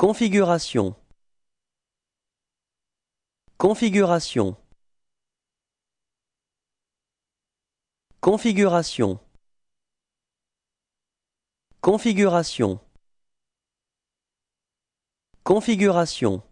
Configuration. Configuration. Configuration. Configuration. Configuration.